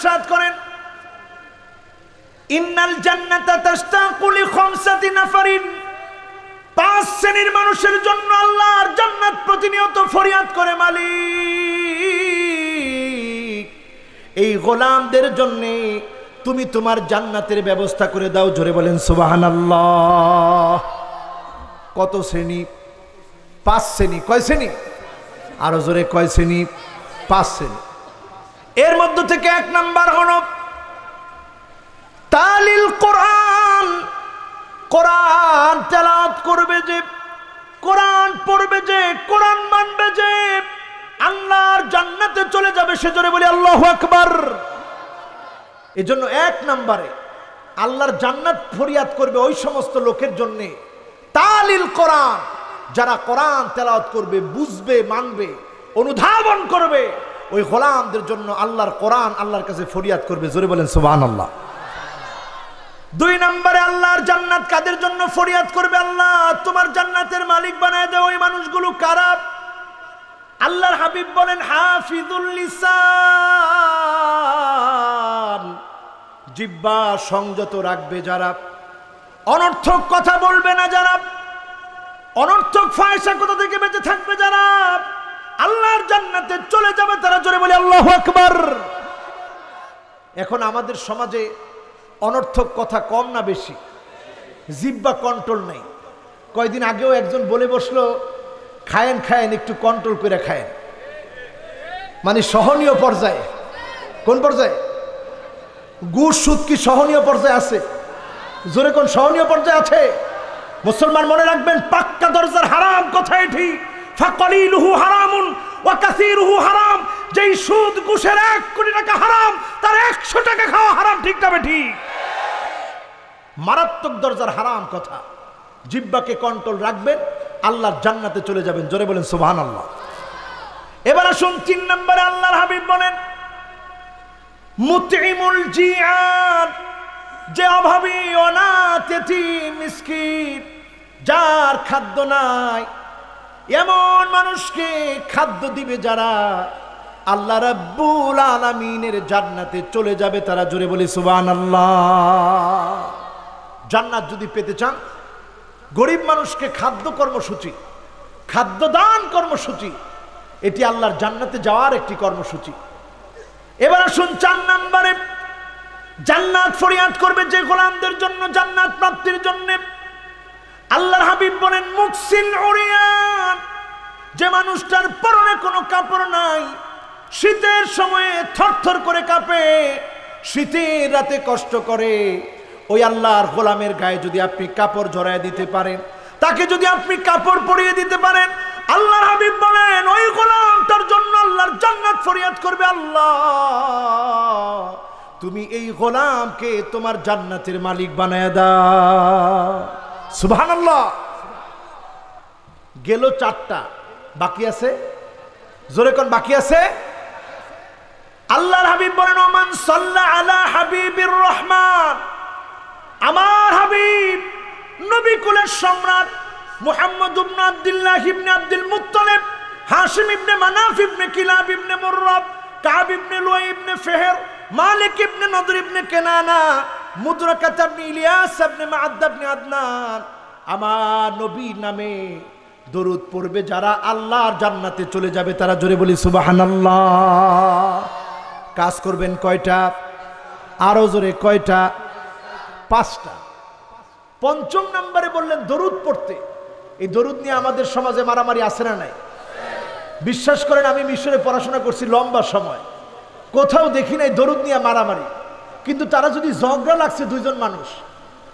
ইরশাদ করেন, ইন্নাল জান্নাতা তাশতাকু লিখামসাতি নাফারিন। পাঁচ শ্রেণির মানুষের জন্য আল্লাহর জান্নাত প্রতিনিয়ত ফরিয়াদ করে মালিক। এই গোলামদের জন্য তুমি তোমার জান্নাতের ব্যবস্থা করে দাও, জোরে বলেন, সুবহানাল্লাহ। কত শ্রেণি? পাঁচ শ্রেণি। কয় শ্রেণি? আরও জোরে কয় শ্রেণি? পাঁচ শ্রেণি। এর মধ্য থেকে এক নাম্বার হল, তালিল কোরআন। কোরআন তেলাওয়াত করবে যে, কোরআন পড়বে যে, কোরআন মানবে যে, আল্লাহর জান্নাতে চলে যাবে সে সেজন্য বলি আল্লাহু আকবার। এজন্য এক নাম্বারে আল্লাহর জান্নাত ফরিয়াদ করবে ওই সমস্ত লোকের জন্যে তালিল কোরআন। যারা কোরআন তেলাওয়াত করবে, বুঝবে, মানবে, অনুধাবন করবে ওই গোলামদের জন্য আল্লাহর কোরআন আল্লাহর কাছে ফরিয়াদ করবে। জোরে বলেন, সুবহানাল্লাহ। দুই নম্বরে আল্লাহর জান্নাত কাদের জন্য ফরিয়াদ করবে আল্লাহ? তোমার জান্নাতের মালিক বানায় দেয় ওই মানুষগুলো কারা? আল্লাহর হাবিব বলেন, হাফিজুল লিসান। জিব্বা সংযত রাখবে যারা। অনর্থক কথা বলবে না যারা। অনর্থক ফায়সা কথা থেকে বেঁচে থাকবে যারা? আল্লাহর জান্নাতে চলে যাবে তারা জোরে বলে আল্লাহ আকবার। এখন আমাদের সমাজে অনর্থক কথা কম না বেশি। জিব্বা কন্ট্রোল নেই। কয়দিন আগেও একজন বলে বসল, খায়েন খায়েন, একটু কন্ট্রোল করে খায়েন। মানে সহনীয় পর্যায়ে। কোন পর্যায়ে? গুড়, সুদ কি সহনীয় পর্যায়ে আছে? জোরে কোন সহনীয় পর্যায়ে আছে? মুসলমান মনে রাখবেন, পাক্কা দরজার হারাম কথা এটি। ফাকলিলুহু হারামুন ওয়া কাসীরুহু যেই সুদ, ঘুষের এক কোটি টাকা হারাম, তার একশো টাকা খাওয়া হারাম, ঠিক না ঠিক? মারাত্মক দরজার হারাম কথা। জিব্বাকে কন্ট্রোল রাখবেন আল্লাহর জান্নাতে চলে যাবেন। জোরে বলেন সুবহান আল্লাহ এবার আসুন, তিন নম্বরে আল্লাহর হাবিব বলেন, মুতিমুল জিয়ান যে অভাবী, অনাথ মিসকিন, যার খাদ্য নাই এমন মানুষকে খাদ্য দিবে যারা আল্লাহ রাব্বুল আলামিনের জান্নাতে চলে যাবে, তারা জোরে বলে সুবহানাল্লাহ। জান্নাত যদি পেতে চান, গরিব মানুষকে খাদ্য কর্মসূচি, খাদ্যদান কর্মসূচি, এটি আল্লাহর জান্নাতে যাওয়ার একটি কর্মসূচি। এবার আসুন চার নম্বরে, জান্নাত ফরিয়াদ করবে যে গোলামদের জন্য, জান্নাত প্রাপ্তির জন্য। আল্লাহর হাবিব বলেন মুকসিল ওরিয়ান যে মানুষটার পরনে কোনো কাপড় নাই, শীতের সময়ে থরথর করে কাঁপে, শীতের রাতে কষ্ট করে। ওই আল্লাহর গোলামের গায়ে যদি আপনি কাপড় জড়ায় দিতে পারেন, তাকে যদি আপনি কাপড় পরিয়ে দিতে পারেন, আল্লাহর হাবিব বলেন, ওই গোলাম তার জন্য আল্লাহর জান্নাত ফরিয়াদ করবে আল্লাহ। তুমি এই গোলামকে তোমার জান্নাতের মালিক বানায় দাও। সুবহানাল্লাহ। গেল চারটা। বাকি আছে? জোরে কোন বাকি আছে? আল্লাহর হাবিব বলেন, ওমান সাল্লা আলা হাবিবির রহমান। আমার হাবিব, নবী কুলের সম্রাট Muhammad ibn Abdullah ibn Abdul Muttalib, Hashim ibn Manaf ibn Kilab ibn Murrah, Kaab ibn Luayy ibn Fihr, Malik ibn Nadr ibn Kinana, Mudrika ibn Ilyas ibn Maad ibn Adnan. আমার নবী নামে দরুদ পড়বে, যারা আল্লাহর জান্নাতে চলে যাবে, তারা জোরে বলি, সুবহানাল্লাহ। কাজ করবেন কয়টা? আরও জোরে, কয়টা? পাঁচটা। পঞ্চম নম্বরে বললেন, দরুদ পড়তে। এই দরুদ নিয়ে আমাদের সমাজে মারামারি আসে না নাই? বিশ্বাস করেন, আমি মিশরে পড়াশোনা করছি লম্বা সময়। কোথাও দেখি নাই দরুদ নিয়ে মারামারি। কিন্তু তারা যদি ঝগড়া লাগছে দুইজন মানুষ,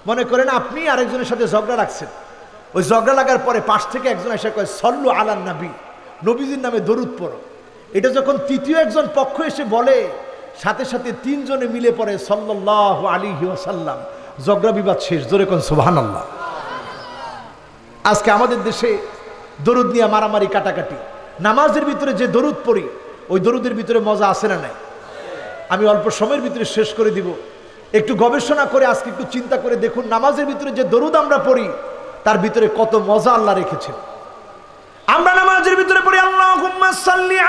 মনে করেন আপনি আরেকজনের সাথে ঝগড়া লাগছেন। ওই ঝগড়া লাগার পরে পাশ থেকে একজন এসে কয়, সল্লু আলান নাবি। নবীজির নামে দরুদ পড়ো। এটা যখন তৃতীয় একজন পক্ষ এসে বলে, সাথে সাথে তিনজনে মিলে পড়ে সল্লাহ আলী ওসাল্লাম ঝগড়া বিবাদ শেষ। জোরে কোন সুবাহান আল্লাহ আজকে আমাদের দেশে দরুদ নিয়ে মারামারি, কাটাকাটি। নামাজের ভিতরে যে দরুদ পড়ি, ওই দরুদের ভিতরে মজা আসে না নাই? আমি অল্প সময়ের ভিতরে শেষ করে দিব। একটু গবেষণা করে, আজকে একটু চিন্তা করে দেখুন, নামাজের ভিতরে যে দরুদ আমরা পড়ি তার ভিতরে কত মজা আল্লাহ রেখেছে আমরা নামাজের ভিতরে পড়ি আল্লাহ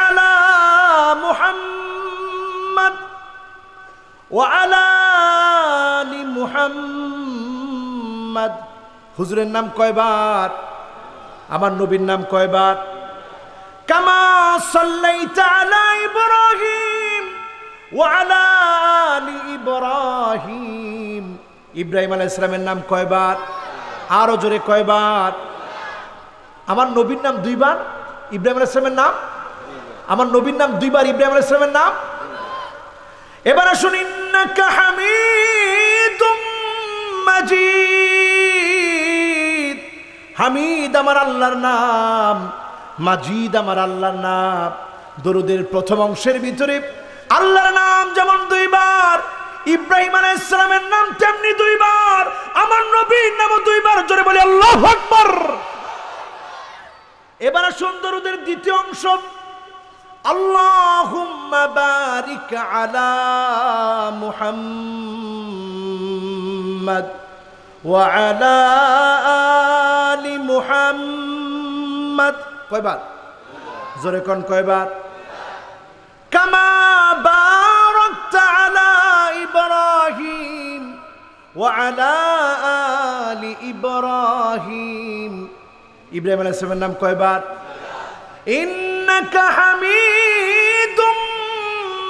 আলা মুহাম্মদ হুজুরের নাম কয়বার? আমার নবীর নাম কয়বার? কামা ইব্রাহিম আলাইসলামের ইব্রাহিম। নাম কয়বার? আরও জোরে কয়বার? আমার নবীর নাম দুইবার? ইব্রাহিম আলাইহিস সালামের নাম? আমার নবীর নাম দুইবার, ইব্রাহিম আলাইহিস সালামের নাম? এবারে হামিদুম মাজিদ। হামিদ আমার আল্লাহর নাম, মাজিদ আমার আল্লাহর নাম। দরুদের প্রথম অংশের ভিতরে আল্লাহর নাম যেমন দুইবার ইব্রাহিম আলাইসালামের নাম তেমনি দুইবার, আমার নবীর নাম দুইবার, জোরে বলি আল্লাহ আকবর। এবারে সুন্দরদের দ্বিতীয় অংশ। আল্লাহুম্মা বারিক আলা মুহাম্মদ ওয়া আলা আলি মুহাম্মদ। কয়বার? জোরে কোন কয়বার? কামা বা وعلى آل إبراهيم ইব্রাহিম আলাইহিস সালামের নাম কয়বার إنك حميد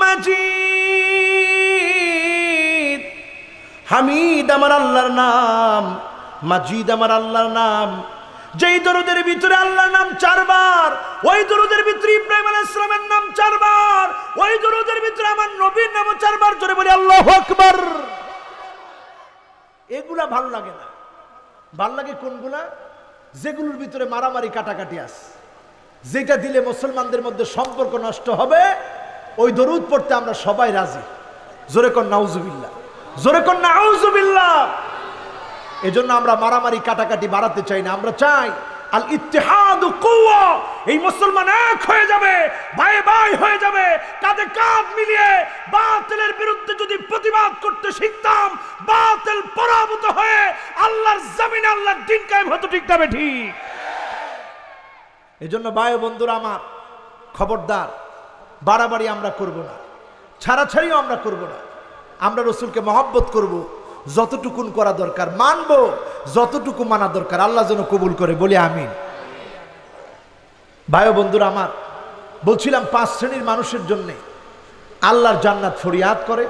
مجيد হামিদ আমার আল্লাহর নাম মাজিদ আমার আল্লাহর নাম যেই দরুদের ভিতরে আল্লাহর নাম চারবার ওই দরুদের ভিতরে ইব্রাহিম আলাইহিস সালামের নাম চারবার ওই দরুদের ভিতরে আমার নবীর নামও চারবার জোরে বলি আল্লাহু আকবার এগুলা ভালো লাগে না। ভালো লাগে কোনগুলা? যেগুলোর ভিতরে মারামারি, কাটাকাটি আছে। যেটা দিলে মুসলমানদের মধ্যে সম্পর্ক নষ্ট হবে, ওই দরুদ পড়তে আমরা সবাই রাজি। জোরে কর নাউজুবিল্লা জোরে কর নাউজুবিল্লা এজন্য আমরা মারামারি, কাটাকাটি বাড়াতে চাই না। আমরা চাই আল ইত্তেহাদ কুওয়া। এই মুসলমান এক হয়ে যাবে ভাই ভাই হয়ে যাবে, কাঁধে কাঁধ মিলিয়ে বাতিলের বিরুদ্ধে যদি প্রতিবাদ করতে শিখতাম, বাতিল পরাভূত হয়ে আল্লাহর জমিনে আল্লাহর দিন কায়েম হতো, ঠিক তবে ঠিক? এজন্য বায়ু বন্ধুরা আমার, খবরদার, বাড়াবাড়ি আমরা করব না, ছাড়াছাড়িও আমরা করব না। আমরা রসুলকে মহব্বত করব, যতটুকুন করা দরকার। মানব যতটুকু মানা দরকার, আল্লাহ যেন কবুল করে, বলি আমিন। বায়ু বন্ধুরা আমার, বলছিলাম পাঁচ শ্রেণির মানুষের জন্যে আল্লাহর জান্নাত ফরিয়াদ করে,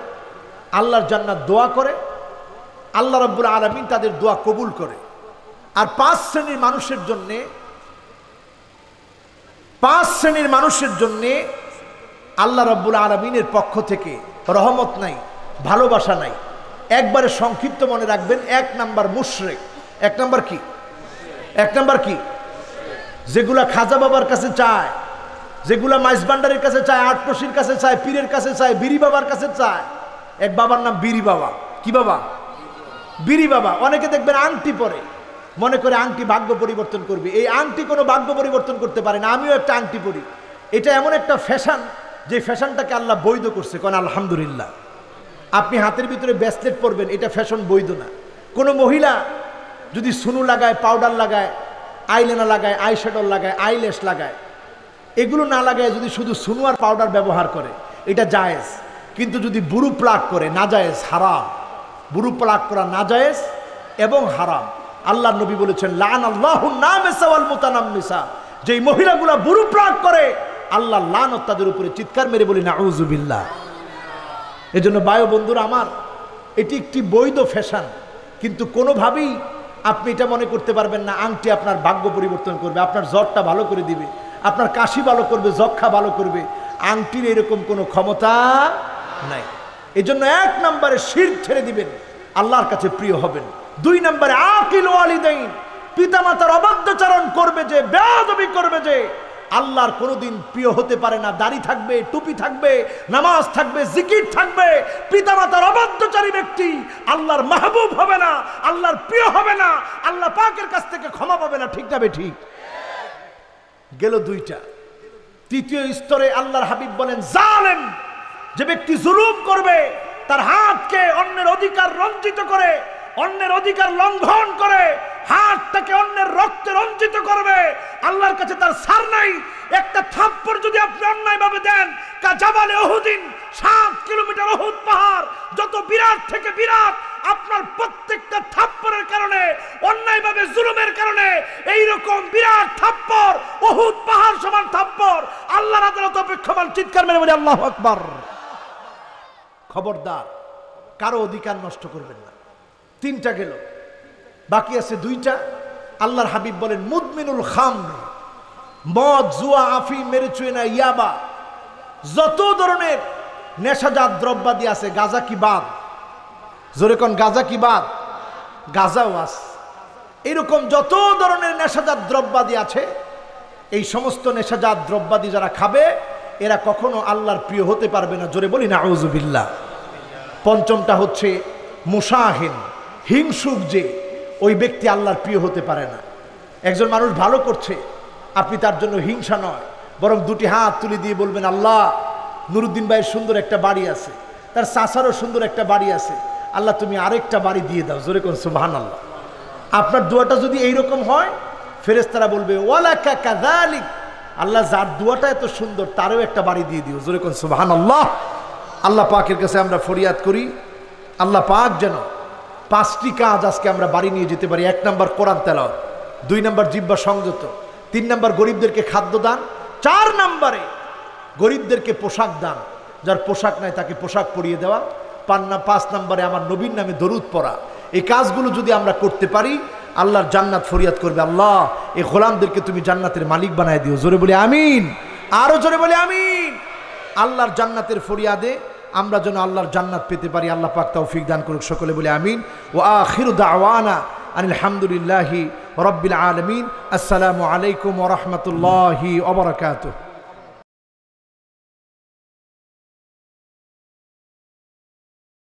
আল্লাহর জান্নাত দোয়া করে, আল্লাহ রব্বুল আলমিন তাদের দোয়া কবুল করে। আর পাঁচ শ্রেণির মানুষের জন্যে, পাঁচ শ্রেণির মানুষের জন্যে আল্লাহ রব্বুল আলমিনের পক্ষ থেকে রহমত নাই, ভালোবাসা নাই। একবারে সংক্ষিপ্ত মনে রাখবেন, এক নাম্বার মুশরেক। এক নাম্বার কি? এক নাম্বার কি? যেগুলা খাজা বাবার কাছে চায়, যেগুলা মাইজবান্ডারের কাছে চায় আটপসির কাছে চায়, পীরের কাছে চায় বিরি বাবার কাছে চায়। এক বাবার নাম বিরি বাবা। কি বাবা? বিরি বাবা। অনেকে দেখবেন আংটি পরে। মনে করে আংটি ভাগ্য পরিবর্তন করবে। এই আংটি কোনো ভাগ্য পরিবর্তন করতে পারে না। আমিও একটা আংটি পরি। এটা এমন একটা ফ্যাশন, যে ফ্যাশনটাকে আল্লাহ বৈধ করছে। কোন আলহামদুলিল্লাহ। আপনি হাতের ভিতরে ব্যাসলেট পরবেন, এটা ফ্যাশন বৈধ না। কোনো মহিলা যদি সুনু লাগায় পাউডার লাগায় আইলেনা লাগায় আই শ্যাডো লাগায় আইলেস লাগায়, এগুলো না লাগায় যদি শুধু সুনু আর পাউডার ব্যবহার করে, এটা জায়েজ। কিন্তু যদি বুরু প্লাক করে, না জায়েজ, হারাম। বুরু প্লাক করা না জায়েজ এবং হারাম। আল্লাহ নবী বলেছেন লান আল্লাহ মুতানাম্মিসা। যেই মহিলাগুলা বুরু প্লাক করে, আল্লাহ লানত তাদের উপরে চিৎকার মেরে বলি না আউজুবিল্লাহ এজন্য বায়ু বন্ধুরা আমার, এটি একটি বৈধ ফ্যাশন। কিন্তু কোনোভাবেই আপনি এটা মনে করতে পারবেন না, আংটি আপনার ভাগ্য পরিবর্তন করবে, আপনার জ্বরটা ভালো করে দিবে, আপনার কাশি ভালো করবে, যক্ষা ভালো করবে, আংটির এরকম কোনো ক্ষমতা নাই। এজন্য এক নম্বরে শির ছেড়ে দিবেন, আল্লাহর কাছে প্রিয় হবেন। দুই নম্বরে আকিল ওয়ালিদাইন, পিতামাতার অবাধ্যচারণ করবে যে, বেয়াদবি করবে যে আল্লাহর কোনোদিন প্রিয় হতে পারে না। দাড়ি থাকবে, টুপি থাকবে, নামাজ থাকবে, জিকির থাকবে, পিতামাতার অবাধ্যচারী ব্যক্তি। আল্লাহর মাহবুব হবে না, আল্লাহর প্রিয় হবে না, আল্লাহ পাকের কাছ থেকে ক্ষমা পাবে না। ঠিক যাবে ঠিক? গেল দুইটা। তৃতীয় স্তরে আল্লাহর হাবিব বলেন, জালেম যে ব্যক্তি জুলুম করবে, তার হাতকে অন্যের অধিকার রঞ্জিত করে, অন্যের অধিকার লঙ্ঘন করে হাতটাকে অন্যের রক্তে রঞ্জিত করবে। আল্লাহর কাছে তার সার নাই। একটা থাপ্পড় যদি আপনি অন্যায় ভাবে দেন কা জাবালে ওহুদিন, সাত কিলোমিটার অহুদ পাহাড়, যত বিরাট থেকে বিরাট, আপনার প্রত্যেকটা থাপ্পরের কারণে, অন্যায়ভাবে জুলুমের কারণে এই রকম বিরাট থাপ্পর অহুদ পাহাড় সমান থাপ্পর আল্লাহর আদালত অপেক্ষমান চিৎকার মেরে বলে, আল্লাহ আকবার। খবরদার, কারও অধিকার নষ্ট করবেন না। তিনটা গেল। বাকি আছে দুইটা। আল্লাহর হাবিব বলেন, মুদমিনুল খাম মদ, জুয়া আফি মেরেচুয়েনা ইয়াবা, যত ধরনের নেশাজাত দ্রব্যাদি আছে, গাজা কি বাদ? জোরে কোন, গাজা কি বাদ? গাজাও আস এরকম যত ধরনের নেশাজাত দ্রব্যাদি আছে, এই সমস্ত নেশাজাত দ্রব্যাদি যারা খাবে, এরা কখনো আল্লাহর প্রিয় হতে পারবে না। জোরে বলি না আউজুবিল্লাহ পঞ্চমটা হচ্ছে মুসাহিন হিংসুক যে ওই ব্যক্তি আল্লাহর প্রিয় হতে পারে না। একজন মানুষ ভালো করছে, আপনি তার জন্য হিংসা নয়, বরং দুটি হাত তুলে দিয়ে বলবেন, আল্লাহ, নুরুদ্দিন ভাইয়ের সুন্দর একটা বাড়ি আছে, তার চাষারও সুন্দর একটা বাড়ি আছে, আল্লাহ তুমি আরেকটা বাড়ি দিয়ে দাও। জোরে কোন সুবাহান আল্লাহ আপনার দোয়াটা যদি এইরকম হয় ফেরেস্তারা বলবে ওয়ালা কাদালিক আল্লাহ যার দোয়াটা এত সুন্দর, তারও একটা বাড়ি দিয়ে দিও। জোরে কোন সুবাহান আল্লাহ আল্লাহ পাকের কাছে আমরা ফরিয়াদ করি, আল্লাহ পাক যেন পাঁচটি কাজ আজকে আমরা বাড়ি নিয়ে যেতে পারি। এক নম্বর কোরআন তেলাওয়াত, দুই নম্বর জিব্বা সংযত, তিন নম্বর গরিবদেরকে খাদ্য দান, চার নম্বরে গরিবদেরকে পোশাক দান, যার পোশাক নাই তাকে পোশাক পরিয়ে দেওয়া পান্না পাঁচ নম্বরে আমার নবীর নামে দরুদ পড়া। এই কাজগুলো যদি আমরা করতে পারি, আল্লাহর জান্নাত ফরিয়াদ করবে। আল্লাহ, এই গোলামদেরকে তুমি জান্নাতের মালিক বানায় দিও। জোরে বলে আমিন। আরও জোরে বলে আমিন। আল্লাহর জান্নাতের ফরিয়াদে আমরা যেন আল্লাহর জান্নাত পেতে পারি। আল্লাহ পাক তৌফিক দান করুক সকলে বলে আমিন। ও আখির দাওয়ানা আনিল হামদুলিল্লাহি রব্বিল আলমিন। আসসালামু আলাইকুম ওরহমতুল্লাহি ওবরাকাতুহ